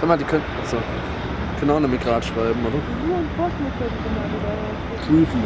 Sag mal, die können, also, können auch eine Migrat schreiben, oder? Nur ein Kosmos könnte mal wieder. Prüfen.